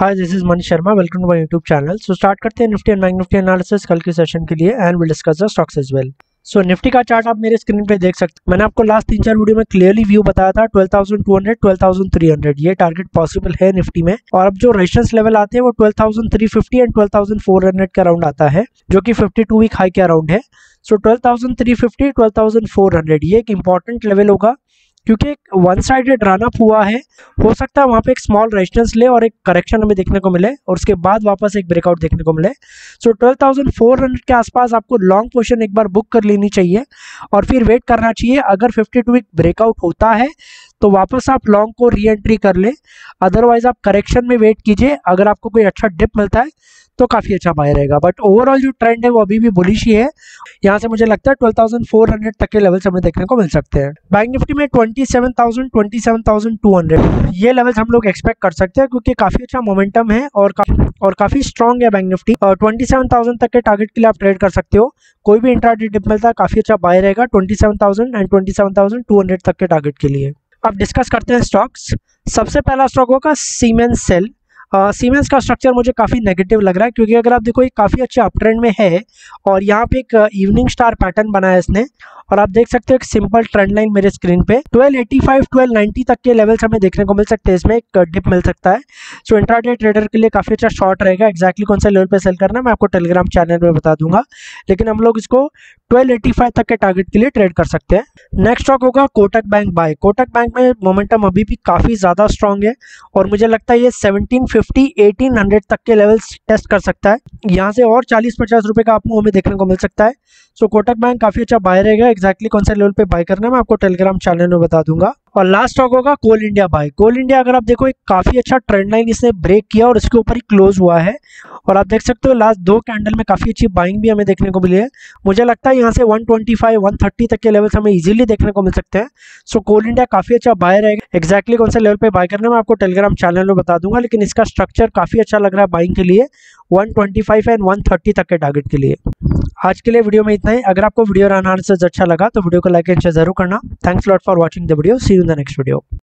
Hi this is Manish Sharma welcome to my YouTube channel so start करते हैं Nifty and bank Nifty analysis कल के session के लिए and will discuss the stocks as well so Nifty का chart आप मेरे screen पे देख सकते हैं। मैंने आपको लास्ट तीन चार वीडियो में क्लियरली व्यू बताया था 12,200 12,300 ये टारगेट पॉसिबल है निफ्टी में। और अब जो रेजिस्टेंस लेवल आते हैं वो 12,350 एंड 12,400 के अराउंड आता है जो कि 52 वीक हाई के अराउंड है। सो so, 12,350 12,400 ये एक इंपॉर्टेंट लेवल होगा। क्योंकि एक वन साइडेड रन अप हुआ है, हो सकता है वहाँ पे एक स्मॉल रेजिस्टेंस ले और एक करेक्शन हमें देखने को मिले और उसके बाद वापस एक ब्रेकआउट देखने को मिले। सो फोर हंड्रेड के आसपास आपको लॉन्ग पोजिशन एक बार बुक कर लेनी चाहिए और फिर वेट करना चाहिए। अगर फिफ्टी टू वीक ब्रेकआउट होता है तो वापस आप लॉन्ग को री एंट्री कर लें। अदरवाइज़ आप करेक्शन में वेट कीजिए। अगर आपको कोई अच्छा डिप मिलता है तो काफ़ी अच्छा बाय रहेगा। बट ओवरऑल जो ट्रेंड है वो अभी भी बुलिश ही है। यहाँ से मुझे लगता है 12,400 तक के लेवल्स हमें देखने को मिल सकते हैं। बैंक निफ्टी में 27,000 27,200 ये लेवल्स हम लोग एक्सपेक्ट कर सकते हैं क्योंकि काफ़ी अच्छा मोमेंटम है और का, और काफ़ी स्ट्रॉन्ग है बैंक निफ्टी ट्वेंटी तक के टारगेट के लिए आप ट्रेड कर सकते हो। कोई भी इंट्रा डिप मिलता है काफ़ी अच्छा बाय रहेगा ट्वेंटी एंड ट्वेंटी तक के टारगेट के लिए। अब डिस्कस करते हैं स्टॉक्स सबसे पहला स्टॉक होगा सीमेंस सेल सीमेंस का स्ट्रक्चर मुझे काफ़ी नेगेटिव लग रहा है, क्योंकि अगर आप देखो, ये काफ़ी अच्छे अप ट्रेंड में है और यहाँ पे एक इवनिंग स्टार पैटर्न बनाया है इसने। और आप देख सकते हो एक सिंपल ट्रेंड लाइन मेरे स्क्रीन पे। 1285 1290 तक के लेवल्स हमें देखने को मिल सकते हैं, इसमें एक डिप मिल सकता है। सो इंट्राडे ट्रेडर के लिए काफ़ी अच्छा शॉर्ट रहेगा। एक्जैक्टली कौन सा लेवल पे सेल करना मैं आपको टेलीग्राम चैनल में बता दूँगा। लेकिन हम लोग इसको 1285 तक के टारगेट के लिए ट्रेड कर सकते हैं। नेक्स्ट स्टॉक होगा Kotak bank buy Kotak bank में मोमेंटम अभी भी काफ़ी ज़्यादा स्ट्रॉन्ग है और मुझे लगता है ये 1750 1800 तक के लेवल्स टेस्ट कर सकता है। यहाँ से और 40-50 रुपए का आपको हमें देखने को मिल सकता है। सो कोटक बैंक काफ़ी अच्छा बाय रहेगा एक्जैक्टली कौन सा लेवल पे बाय करना है, मैं आपको टेलीग्राम चैनल में बता दूँगा। और लास्ट स्टॉक होगा Coal India buy Coal India अगर आप देखो, एक काफ़ी अच्छा ट्रेंड लाइन इसने ब्रेक किया और इसके ऊपर ही क्लोज हुआ है। और आप देख सकते हो लास्ट दो कैंडल में काफ़ी अच्छी बाइंग भी हमें देखने को मिली है। मुझे लगता है यहाँ से 125 130 तक के लेवल्स हमें इजीली देखने को मिल सकते हैं। सो कोल इंडिया काफ़ी अच्छा बाय रहेगा। एक्जैक्टली कौन से लेवल पे बाय करना मैं आपको टेलीग्राम चैनल में बता दूँगा, लेकिन इसका स्ट्रक्चर काफ़ी अच्छा लग रहा है बाइंग के लिए। 125 एंड 130 तक के टारगेट के लिए। आज के लिए वीडियो में इतना ही। अगर आपको वीडियो रहना से अच्छा लगा तो वीडियो को लाइक एंड शेयर ज़रूर करना। Thanks lot for watching the video see you in the next video